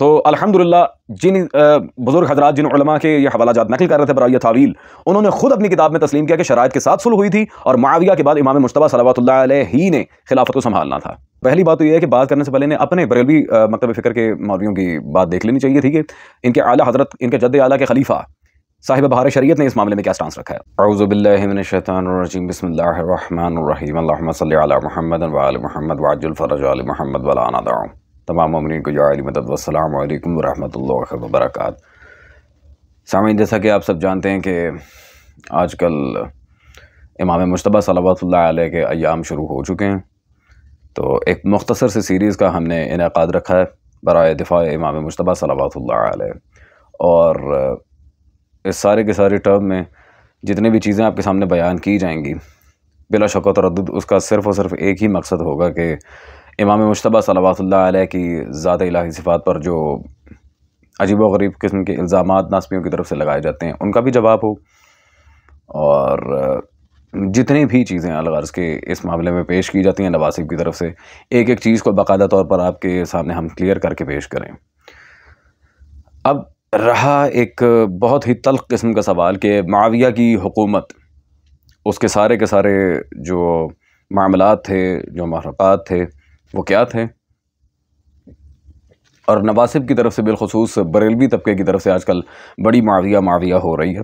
تو الحمدللہ جن بزرگ حضرات، جن علماء کے یہ حوالہ جات نقل کر رہے تھے برائے تعویل، انہوں نے خود اپنی کتاب میں تسلیم کیا کہ شرائط کے ساتھ صلح ہوئی تھی اور معاویہ کے بعد امام مشتبہ صلوات اللہ علیہ ہی نے خلافت کو سنبھالنا تھا۔ پہلی بات تو یہ ہے کہ بات کرنے سے پہلے نے اپنے بریلوی مکتب فکر کے مولویوں کی بات دیکھ لینی چاہیے تھی کہ ان کے اعلیٰ حضرت، ان کے جد اعلیٰ کے خلیفہ صاحب بہار شریعت نے اس معاملے میں کیا سٹانس رکھا ہے؟ اعوذ باللہ من الشیطان الرجیم، بسم اللہ الرحمن الرحیم۔ اللہم صلی علی محمد و محمد وعجل فرج آل محمد ولانا دعو تمام مومنین کو یا علی مدد والسلام علیکم ورحمۃ اللہ وبرکاتہ۔ سامعین، جیسا کہ آپ سب جانتے ہیں کہ آج کل امام مشتبہ صلوات اللہ علیہ کے ایام شروع ہو چکے ہیں۔ تو ایک مختصر سی سیریز کا ہم نے انعقاد رکھا ہے برائے دفاع امام مشتبہ صلوات اللہ علیہ۔ اور اس سارے کے سارے ٹرم میں جتنے بھی چیزیں آپ کے سامنے بیان کی جائیں گی، بلا شک و تردد اس کا صرف اور صرف ایک ہی مقصد ہوگا کہ امام مشتبہ صلوات اللہ علیہ کی ذات الہی صفات پر جو عجیب و غریب قسم کے الزامات ناسپیوں کی طرف سے لگائے جاتے ہیں، ان کا بھی جواب ہو۔ اور جتنی بھی چیزیں الغرض کے اس معاملے میں پیش کی جاتی ہیں نواسب کی طرف سے، ایک ایک چیز کو باقاعدہ طور پر آپ کے سامنے ہم کلیئر کر کے پیش کریں۔ اب رہا ایک بہت ہی تلخ قسم کا سوال کہ معاویہ کی حکومت، اس کے سارے کے سارے جو معاملات تھے، جو محرکات تھے وہ کیا تھے؟ اور نواسب کی طرف سے بالخصوص بریلوی طبقے کی طرف سے آج کل بڑی معاویہ معاویہ ہو رہی ہے۔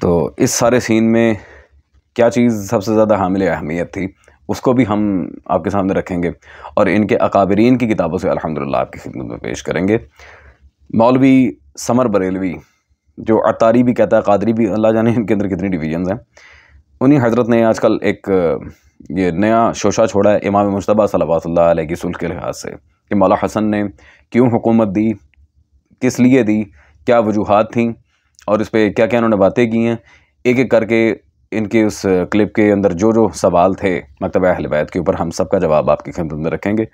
تو اس سارے سین میں کیا چیز سب سے زیادہ حامل اہمیت تھی؟ اس کو بھی ہم آپ کے سامنے رکھیں گے اور ان کے اکابرین کی کتابوں سے الحمدللہ آپ کی خدمت میں پیش کریں گے۔ مولوی سمر بریلوی، جو عطاری بھی کہتا ہے، قادری بھی، اللہ جانے ان کے اندر کتنی ڈویژنز ہیں۔ انہی حضرت نے آج کل ایک یہ نیا شوشہ چھوڑا ہے امام مشتبہ صلوات اللہ علیہ کی سلح کے لحاظ سے کہ مولا حسن نے کیوں حکومت دی؟ کس لیے دی؟ کیا وجوہات تھیں؟ اور اس پہ کیا کیا انہوں نے باتیں کی ہیں؟ ایک ایک کر کے ان کے اس کلپ کے اندر جو جو سوال تھے مکتبہ اہل بیت کے اوپر ہم سب کا جواب آپ کی خدمت میں رکھیں گے۔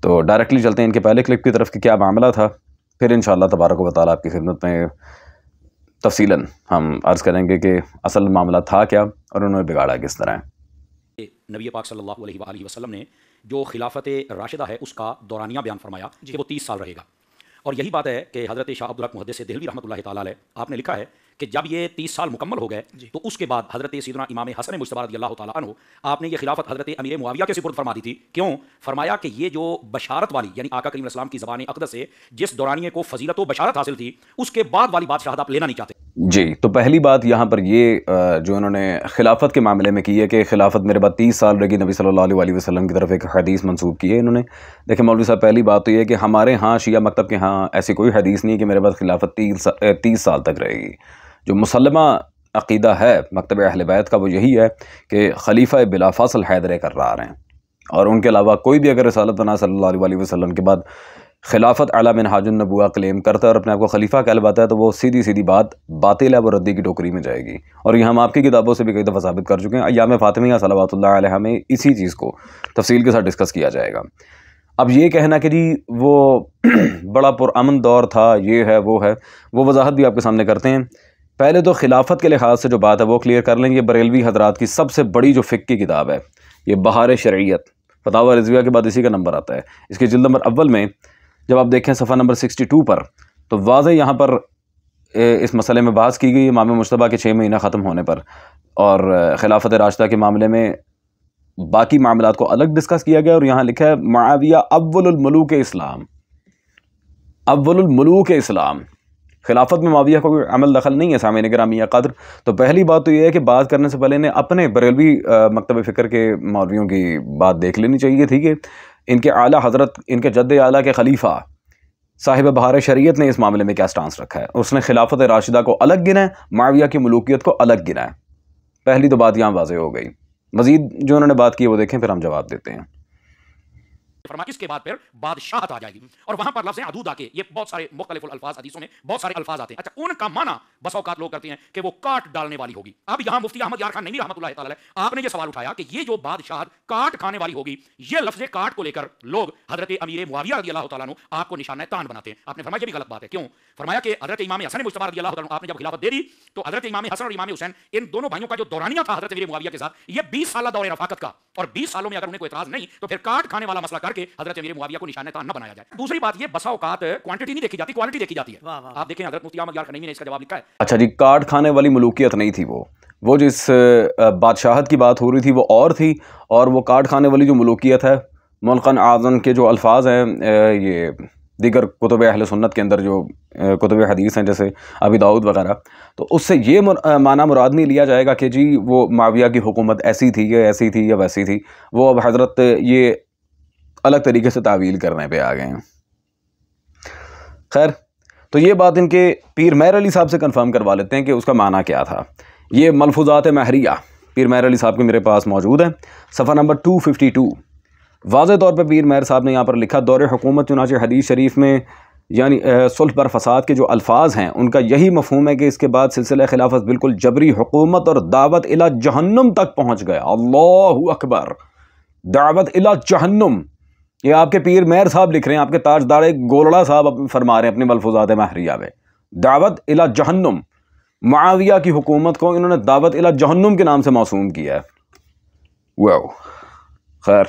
تو ڈائریکٹلی چلتے ہیں ان کے پہلے کلپ کی طرف کہ کیا معاملہ تھا۔ پھر انشاءاللہ تبارک و تعالیٰ آپ کی خدمت میں تفصیلاً ہم عرض کریں گے کہ اصل معاملہ تھا کیا اور انہوں نے بگاڑا کس طرح۔ نبی پاک صلی اللہ علیہ وآلہ وسلم نے جو خلافت راشدہ ہے اس کا دورانیہ بیان فرمایا کہ وہ تیس سال رہے گا۔ اور یہی بات ہے کہ حضرت شاہ عبدالحق محدث دہلوی رحمۃ اللہ تعالیٰ علیہ آپ نے لکھا ہے کہ جب یہ تیس سال مکمل ہو گئے تو اس کے بعد حضرت سیدنا امام حسن مشتبہ رضی اللہ تعالیٰ عنہ آپ نے یہ خلافت حضرت امیر معاویہ کے سپرد فرما دی تھی۔ کیوں؟ فرمایا کہ یہ جو بشارت والی یعنی آقا کریم السلام کی زبان اقدس سے جس دورانیے کو فضیلت و بشارت حاصل تھی اس کے بعد والی بات شہادت آپ لینا نہیں چاہتے۔ جی تو پہلی بات یہاں پر یہ جو انہوں نے خلافت کے معاملے میں کی ہے کہ خلافت میرے بعد تیس سال رہے گی نبی صلی اللہ علیہ وسلم کی طرف ایک حدیث منسوب کی ہے انہوں نے۔ دیکھیں مولوی صاحب پہلی بات تو یہ ہے کہ ہمارے ہاں شیعہ مکتب کے ہاں ایسی کوئی حدیث نہیں ہے کہ میرے بعد خلافت تیس سال تک رہے گی۔ جو مسلمہ عقیدہ ہے، مکتب اہل بیت کا، وہ یہی ہے کہ خلیفہ بلا فاصل حیدر کر رہا رہے ہیں۔ اور ان کے علاوہ کوئی بھی اگر رسالت بنا صلی اللہ علیہ وسلم کے بعد خلافت اعلیٰ من حاج النبوہ کلیم کرتا ہے اور اپنے آپ کو خلیفہ کہلواتا ہے، تو وہ سیدھی سیدھی بات باطل ہے، وہ ردی کی ٹوکری میں جائے گی۔ اور یہ ہم آپ کی کتابوں سے بھی کئی دفعہ ثابت کر چکے ہیں، ایام فاطمیہ صلوات اللہ علیہ میں اسی چیز کو تفصیل کے ساتھ ڈسکس کیا جائے گا۔ اب یہ کہنا کہ جی وہ بڑا پرامن دور تھا، یہ ہے، وہ ہے، وہ وضاحت بھی آپ کے سامنے کرتے ہیں۔ پہلے تو خلافت کے لحاظ سے جو بات ہے وہ کلیئر کر لیں یہ بریلوی حضرات کی سب سے بڑی جو فک کی کتاب ہے، یہ بہار شرعیت فتح رضویہ کے بعد اسی کا نمبر آتا ہے۔ اس کے جلد نمبر اول میں جب آپ دیکھیں صفحہ نمبر سکسٹی ٹو پر، تو واضح یہاں پر اس مسئلے میں بحث کی گئی، امام مشتبہ کے چھ مہینہ ختم ہونے پر۔ اور خلافت راشدہ کے معاملے میں باقی معاملات کو الگ ڈسکس کیا گیا اور یہاں لکھا ہے، معاویہ اول الملوک اسلام۔ اول الملوک اسلام۔ خلافت میں معاویہ کا کوئی عمل دخل نہیں ہے، سامعین گرامی قدر تو پہلی بات تو یہ ہے کہ بات کرنے سے پہلے نے اپنے بریلوی مکتب فکر کے مولویوں کی بات دیکھ لینی چاہیے تھی کہ ان کے اعلیٰ حضرت، ان کے جد اعلیٰ کے خلیفہ صاحب بہار شریعت نے اس معاملے میں کیا سٹانس رکھا ہے؟ اس نے خلافت راشدہ کو الگ گنا ہے، معاویہ کی ملوکیت کو الگ گنا ہے۔ پہلی تو بات یہاں واضح ہو گئی۔ مزید جو انہوں نے بات کی وہ دیکھیں، پھر ہم جواب دیتے ہیں۔ فرما اس کے بعد پھر بادشاہت آ جائے گی۔ اور وہاں پر لفظ عدود آ کے۔ یہ بہت سارے مختلف الفاظ حدیثوں میں بہت سارے الفاظ آتے ہیں۔ اچھا ان کا معنی بس اوقات لوگ کرتے ہیں کہ وہ کاٹ ڈالنے والی ہوگی۔ اب یہاں مفتی احمد یار خان نہیں رحمۃ اللہ تعالی، آپ نے یہ سوال اٹھایا کہ یہ جو بادشاہت کاٹ کھانے والی ہوگی، یہ لفظ کاٹ کو لے کر لوگ حضرت امیر معاویہ رضی اللہ تعالیٰ آپ کو نشانہ تان بناتے ہیں۔ آپ نے فرمایا، یہ بھی غلط بات ہے۔ کیوں؟ فرمایا کہ حضرت امام حسن مصطفیٰ رضی اللہ تعالیٰ آپ نے جب خلافت دے دی تو حضرت امام حسن اور امام حسین، ان دونوں بھائیوں کا جو دورانیہ تھا حضرت امیر معاویہ کے ساتھ، یہ بیس سالہ دور رفاقت کا۔ اور بیس سالوں میں اگر انہیں کوئی اعتراض نہیں، تو پھر کاٹ کھانے والا مسئلہ کر کہ حضرت امیر معاویہ کو نشان تان نہ بنایا جائے۔ دوسری بات یہ بسا اوقات کوانٹٹی نہیں دیکھی جاتی کوالٹی دیکھی جاتی ہے۔ آپ دیکھیں حضرت مفتی احمد یار خنیمی نے اس کا جواب لکھا ہے۔ اچھا جی کاٹ کھانے والی ملوکیت نہیں تھی وہ۔ وہ جس بادشاہت کی بات ہو رہی تھی وہ اور تھی اور وہ کاٹ کھانے والی جو ملوکیت ہے ملکن اعظم کے جو الفاظ ہیں یہ دیگر کتب اہل سنت کے اندر جو کتب حدیث ہیں جیسے ابی داود وغیرہ تو اس سے یہ معنی مراد نہیں لیا جائے گا کہ جی وہ معاویہ کی حکومت ایسی تھی یا ایسی تھی یا ویسی تھی۔ وہ اب حضرت یہ الگ طریقے سے تعویل کرنے پہ آ گئے ہیں۔ خیر، تو یہ بات ان کے پیر میر علی صاحب سے کنفرم کروا لیتے ہیں کہ اس کا معنی کیا تھا۔ یہ ملفوظات مہریہ، پیر میر علی صاحب کے میرے پاس موجود ہیں۔ صفحہ نمبر 252 واضح طور پہ پیر میر صاحب نے یہاں پر لکھا، دور حکومت چنانچہ حدیث شریف میں یعنی صلح پر فساد کے جو الفاظ ہیں، ان کا یہی مفہوم ہے کہ اس کے بعد سلسلہ خلافت بالکل جبری حکومت اور دعوت الہ جہنم تک پہنچ گیا۔ اللہ اکبر۔ دعوت الہ جہنم۔ یہ آپ کے پیر میر صاحب لکھ رہے ہیں، آپ کے تاج دار گولڑا صاحب فرما رہے ہیں اپنے ملفوظات محریہ میں۔ دعوت الہ جہنم، معاویہ کی حکومت کو انہوں نے دعوت الہ جہنم کے نام سے موسوم کیا ہے۔ خیر۔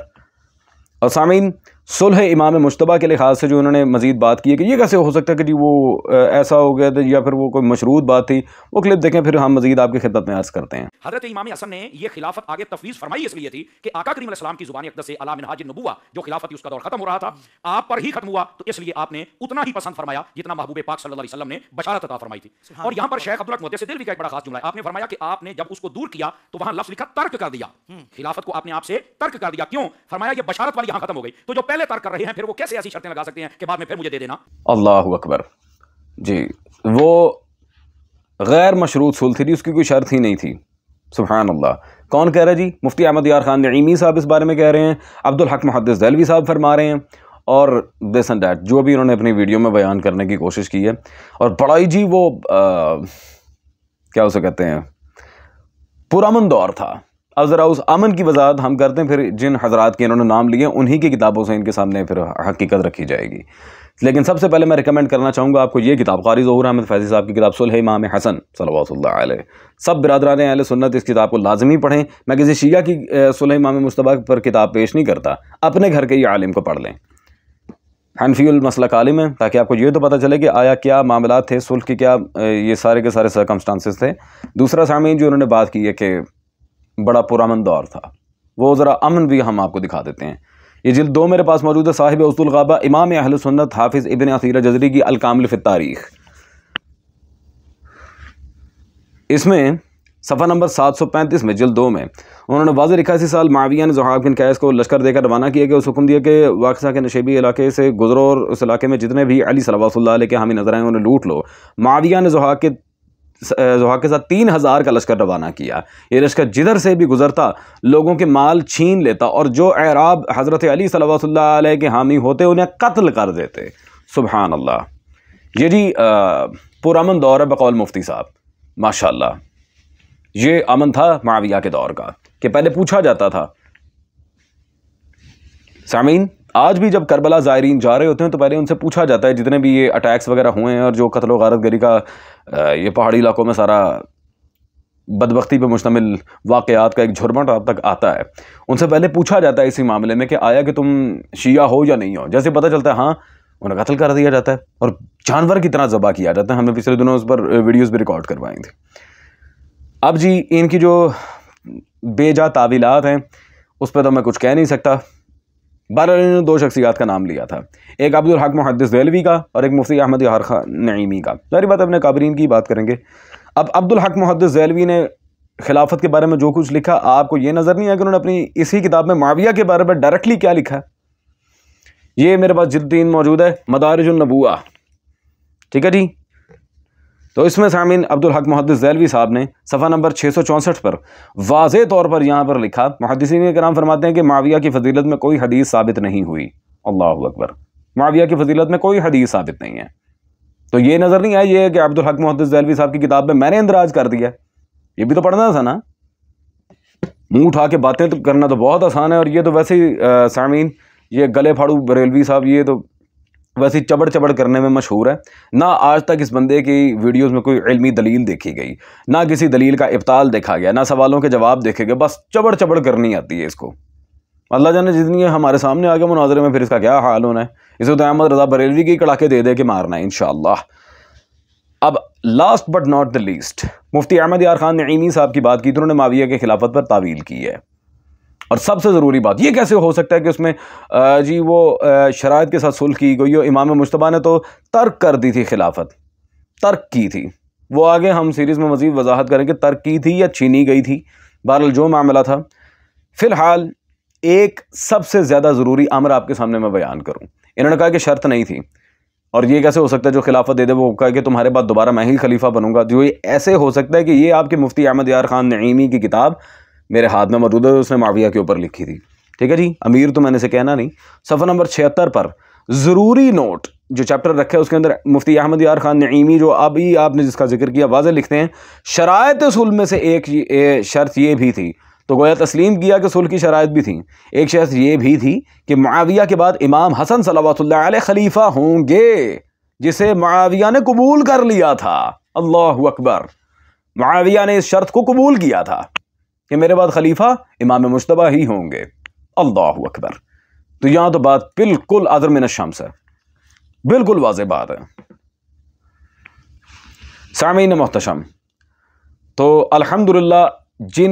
اور سامعین صلح امام مشتبہ کے لحاظ سے جو انہوں نے مزید بات کی ہے کہ یہ کیسے ہو سکتا ہے کہ جی وہ ایسا ہو گیا تھا یا پھر وہ کوئی مشروط بات تھی وہ کلپ دیکھیں پھر ہم مزید آپ کی خدمت میں عرض کرتے ہیں۔ حضرت امام حسن نے یہ خلافت آگے تفویض فرمائی اس لیے تھی کہ آقا کریم علیہ السلام کی زبان اقدس سے علی منہاج النبوہ جو خلافت اس کا دور ختم ہو رہا تھا آپ پر ہی ختم ہوا تو اس لیے آپ نے اتنا ہی پسند فرمایا جتنا محبوب پاک صلی اللہ علیہ وسلم نے بشارت عطا فرمائی تھی۔ اور یہاں پر شیخ عبدالحق محدث دلوی کا ایک بڑا خاص جملہ ہے۔ آپ نے فرمایا کہ آپ نے جب اس کو دور کیا تو وہاں لفظ لکھا ترک کر دیا۔ خلافت کو آپ نے آپ سے ترک کر دیا۔ کیوں؟ فرمایا یہ بشارت والی یہاں ختم ہو گئی۔ تو جو پہلے پہلے ترک کر رہے ہیں، پھر وہ کیسے ایسی شرطیں لگا سکتے ہیں کہ بعد میں پھر مجھے دے دینا؟ اللہ اکبر۔ جی وہ غیر مشروط سل تھی جی، اس کی کوئی شرط ہی نہیں تھی۔ سبحان اللہ۔ کون کہہ رہا جی؟ مفتی احمد یار خان نعیمی صاحب اس بارے میں کہہ رہے ہیں، عبدالحق محدث دہلوی صاحب فرما رہے ہیں، اور دس اینڈ دیٹ جو بھی انہوں نے اپنی ویڈیو میں بیان کرنے کی کوشش کی ہے۔ اور بڑائی جی وہ، آ... کیا اسے کہتے ہیں پرامن دور تھا۔ اب ذرا اس امن کی وضاحت ہم کرتے ہیں۔ پھر جن حضرات کے انہوں نے نام لیے، انہی کی کتابوں سے ان کے سامنے پھر حقیقت رکھی جائے گی۔ لیکن سب سے پہلے میں ریکمینڈ کرنا چاہوں گا آپ کو یہ کتاب قاری ظہور احمد فیضی صاحب کی کتاب صلح امام حسن صلی اللہ علیہ۔ سب برادران اہل سنت اس کتاب کو لازمی پڑھیں۔ میں کسی شیعہ کی صلح امام مصطفیٰ پر کتاب پیش نہیں کرتا۔ اپنے گھر کے ہی عالم کو پڑھ لیں۔ حنفی المسلک عالم ہے تاکہ آپ کو یہ تو پتہ چلے کہ آیا کیا معاملات تھے، صلح کی کیا یہ سارے کے سارے سرکمسٹانسز تھے۔ دوسرا سامعین جو انہوں نے بات کی ہے کہ بڑا پرامن دور تھا۔ وہ ذرا امن بھی ہم آپ کو دکھا دیتے ہیں۔ یہ جلد دو میرے پاس موجود ہے، صاحب عصد الغابہ، امام اہل سنت، حافظ ابن عصیر جزری کی الکامل فی التاریخ۔ اس میں صفحہ نمبر سات سو پینتیس میں جلد دو میں انہوں نے واضح لکھا اسی سال معاویہ نے زحاق بن قیس کو لشکر دے کر روانہ کیا کہ اس حکم دیا کہ واقعہ کے نشیبی علاقے سے گزرو اور اس علاقے میں جتنے بھی علی صلی اللہ علیہ کے حامی نظر آئیں انہیں لوٹ لو۔ معاویہ نے زحاق کے زحاق کے ساتھ تین ہزار کا لشکر روانہ کیا۔ یہ لشکر جدھر سے بھی گزرتا، لوگوں کے مال چھین لیتا اور جو اعراب حضرت علی صلی اللہ علیہ کے حامی ہوتے، انہیں قتل کر دیتے۔ سبحان اللہ۔ یہ جی پرامن دور ہے بقول مفتی صاحب۔ ماشاء اللہ یہ امن تھا معاویہ کے دور کا، کہ پہلے پوچھا جاتا تھا۔ سامعین، آج بھی جب کربلا زائرین جا رہے ہوتے ہیں، تو پہلے ان سے پوچھا جاتا ہے، جتنے بھی یہ اٹیکس وغیرہ ہوئے ہیں اور جو قتل و غارت گری کا یہ پہاڑی علاقوں میں سارا بدبختی پہ مشتمل واقعات کا ایک جھرمٹ آپ تک آتا ہے۔ ان سے پہلے پوچھا جاتا ہے اسی معاملے میں کہ آیا کہ تم شیعہ ہو یا نہیں ہو۔ جیسے پتہ چلتا ہے ہاں انہیں قتل کر دیا جاتا ہے اور جانور کی طرح ذبح کیا جاتا ہے۔ ہم نے پچھلے دنوں اس پر ویڈیوز بھی ریکارڈ کروائیں تھے۔ اب جی ان کی جو بے جا تعویلات ہیں، اس پہ تو میں کچھ کہہ نہیں سکتا۔ بارہ نے دو شخصیات کا نام لیا تھا۔ ایک عبدالحق محدث دہلوی کا اور ایک مفتی احمد یار خان نعیمی کا۔ ظاہری بات اپنے قابرین کی بات کریں گے۔ اب عبدالحق محدث دہلوی نے خلافت کے بارے میں جو کچھ لکھا، آپ کو یہ نظر نہیں آیا کہ انہوں نے اپنی اسی کتاب میں معاویہ کے بارے میں ڈائریکٹلی کیا لکھا؟ ہے یہ میرے پاس جدین موجود ہے، مدارج النبوہ۔ ٹھیک ہے جی؟ تو اس میں سامعین عبدالحق محدث زیلوی صاحب نے صفحہ نمبر 664 پر واضح طور پر یہاں پر لکھا، محدثین کرام فرماتے ہیں کہ معاویہ کی فضیلت میں کوئی حدیث ثابت نہیں ہوئی۔ اللہ اکبر۔ معاویہ کی فضیلت میں کوئی حدیث ثابت نہیں ہے۔ تو یہ نظر نہیں آیا یہ کہ عبدالحق محدث زیلوی صاحب کی کتاب میں میں نے اندراج کر دیا۔ یہ بھی تو پڑھنا تھا نا۔ منہ اٹھا کے باتیں تو کرنا تو بہت آسان ہے اور یہ تو ویسے ہی سامعین، یہ گلے پھاڑو بریلوی صاحب، یہ تو ویسے چبڑ چبڑ کرنے میں مشہور ہے۔ نہ آج تک اس بندے کی ویڈیوز میں کوئی علمی دلیل دیکھی گئی، نہ کسی دلیل کا ابتال دیکھا گیا، نہ سوالوں کے جواب دیکھے گئے، بس چبڑ چبڑ کرنی آتی ہے اس کو۔ اللہ جانے جتنی ہمارے سامنے آ گیا مناظرے میں پھر اس کا کیا حال ہونا ہے۔ اسے تو احمد رضا بریلوی کی کڑاکے دے دے کے مارنا ہے انشاءاللہ۔ اب last but not the least مفتی احمد یار خان نعیمی صاحب کی بات کی تو انہوں نے معاویہ کے خلافت پر تعویل کی ہے۔ اور سب سے ضروری بات یہ کیسے ہو سکتا ہے کہ اس میں جی وہ شرائط کے ساتھ صلح کی گئی ہو، امام مشتبہ نے تو ترک کر دی تھی خلافت، ترک کی تھی۔ وہ آگے ہم سیریز میں مزید وضاحت کریں کہ ترک کی تھی یا چھینی گئی تھی۔ بہرحال جو معاملہ تھا، فی الحال ایک سب سے زیادہ ضروری امر آپ کے سامنے میں بیان کروں۔ انہوں نے کہا کہ شرط نہیں تھی۔ اور یہ کیسے ہو سکتا ہے جو خلافت دے دے، وہ کہا کہ تمہارے بعد دوبارہ میں ہی خلیفہ بنوں گا۔ جو یہ ایسے ہو سکتا ہے کہ یہ آپ کے مفتی احمد یار خان نعیمی کی کتاب میرے ہاتھ میں موجود ہے، اس نے معاویہ کے اوپر لکھی تھی۔ ٹھیک ہے جی؟ امیر تو میں نے سے کہنا نہیں۔ صفحہ نمبر چھہتر پر ضروری نوٹ جو چیپٹر رکھے اس کے اندر مفتی احمد یار خان نعیمی جو ابھی آپ نے جس کا ذکر کیا، واضح لکھتے ہیں، شرائط سل میں سے ایک شرط یہ بھی تھی۔ تو گویا تسلیم کیا کہ سل کی شرائط بھی تھیں۔ ایک شرط یہ بھی تھی کہ معاویہ کے بعد امام حسن صلی اللہ علیہ خلیفہ ہوں گے، جسے معاویہ نے قبول کر لیا تھا۔ اللہ اکبر۔ معاویہ نے اس شرط کو قبول کیا تھا۔ کہ میرے بعد خلیفہ امام مشتبہ ہی ہوں گے۔ اللہ اکبر۔ تو یہاں تو بات بالکل عدر من الشمس ہے۔ بالکل واضح بات ہے۔ سامعین محتشم، تو الحمدللہ جن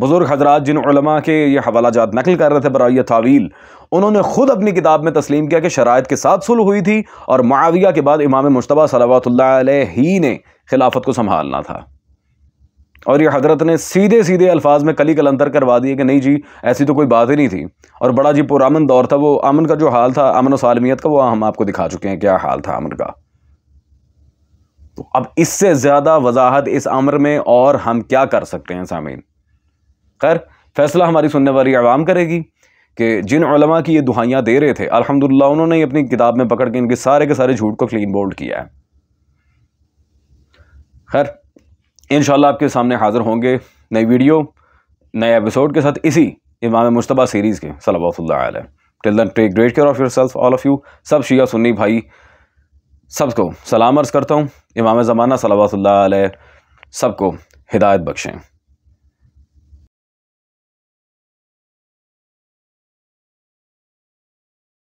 بزرگ حضرات، جن علماء کے یہ حوالہ جات نقل کر رہے تھے برائے تعویل، انہوں نے خود اپنی کتاب میں تسلیم کیا کہ شرائط کے ساتھ صلح ہوئی تھی اور معاویہ کے بعد امام مشتبہ صلوات اللہ علیہ ہی نے خلافت کو سنبھالنا تھا۔ اور یہ حضرت نے سیدھے سیدھے الفاظ میں کلی کلنتر کروا دیے کہ نہیں جی ایسی تو کوئی بات ہی نہیں تھی۔ اور بڑا جی پرامن دور تھا وہ، امن کا جو حال تھا، امن و سالمیت کا، وہ ہم آپ کو دکھا چکے ہیں کیا حال تھا امن کا۔ تو اب اس سے زیادہ وضاحت اس امر میں اور ہم کیا کر سکتے ہیں سامعین؟ خیر، فیصلہ ہماری سننے والی عوام کرے گی کہ جن علماء کی یہ دہائیاں دے رہے تھے، الحمدللہ انہوں نے اپنی کتاب میں پکڑ کے ان کے سارے کے سارے جھوٹ کو کلین بولڈ کیا ہے۔ خیر انشاءاللہ آپ کے سامنے حاضر ہوں گے نئی ویڈیو، نئے ایپیسوڈ کے ساتھ اسی امام مشتبہ سیریز کے صلی اللہ علیہ۔ Till then take great care of yourself all of you سب شیعہ سنی بھائی، سب کو سلام عرض کرتا ہوں۔ امام زمانہ صلی اللہ علیہ، سب کو ہدایت بخشیں۔